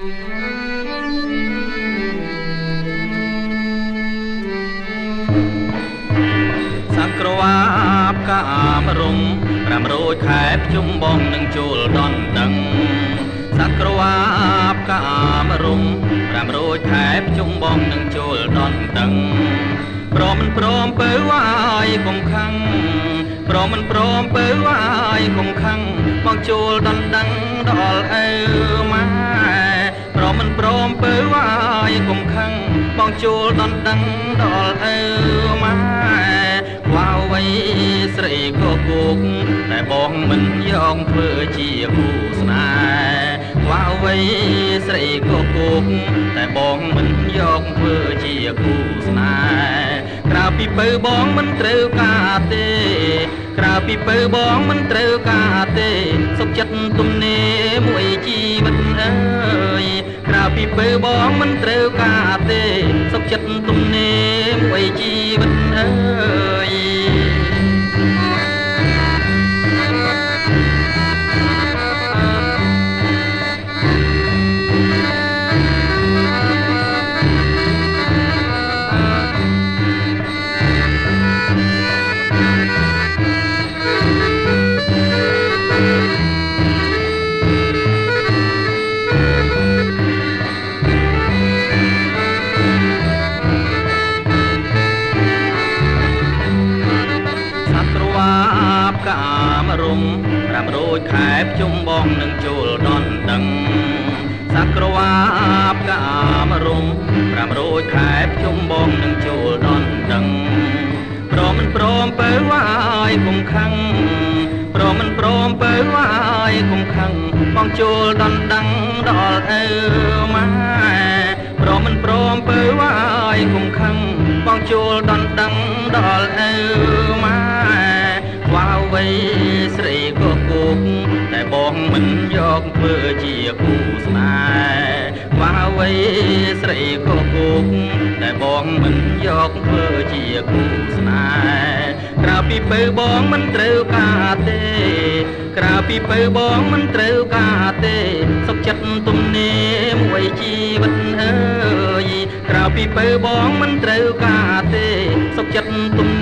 សក្រវាបកាមរំ500ខែភ្ជុំបងនឹងចូលដនដឹងសក្រវាបកាមរំ500ខែភ្ជុំបងនឹងចូលដនដឹងព្រមមិនព្រមពើវាយកុំខឹងព្រមមិនព្រមពើវាយកុំខឹងបងចូលដនដឹងដល់អើម៉ែព្រ មមិនព្រមពើវាយកុំខឹងបងចូលដនដឹងដល់អើម៉ែវ៉ាវៃស្រីក៏គោកតែបងមិនយកធ្វើជាគូស្នេហ៍វ៉ាវៃស្រីក៏គោកតែបងមិនយកធ្វើជាគូស្នេហ៍ក្រៅពីពើបងមិនត្រូវការទេក្រៅពីពើបងមិនត្រូវការទេសុខចិត្តទំនេរមួយជីវិតអើយ ក្រៅពីពើបងមិនត្រូវការទេសុខចិត្តទំ បកាមរំ500ខែភ្ជុំបងនឹងចូលដនដឹងសក្រវាបកាមរំ500ខែភ្ជុំបងនឹងចូលដនដឹងព្រមមិនព្រមពើវាយកុំខឹងព្រមមិនព្រមពើវាយកុំខឹងបងចូលដនដឹងដល់អើម៉ែ កធ្វើជាគូស្នេហ៍វ៉ាវៃស្រីក៏គោកតែបងមិនយកធ្វើជាគូស្នេហ៍ក្រៅពីពើបងមិនត្រូវការទេ ក្រៅពីពើបងមិនត្រូវការទេ សុខចិត្តទំនេរមួយជីវិតអើយក្រៅពីពើបងមិនត្រូវការទេ សុខចិត្តទំ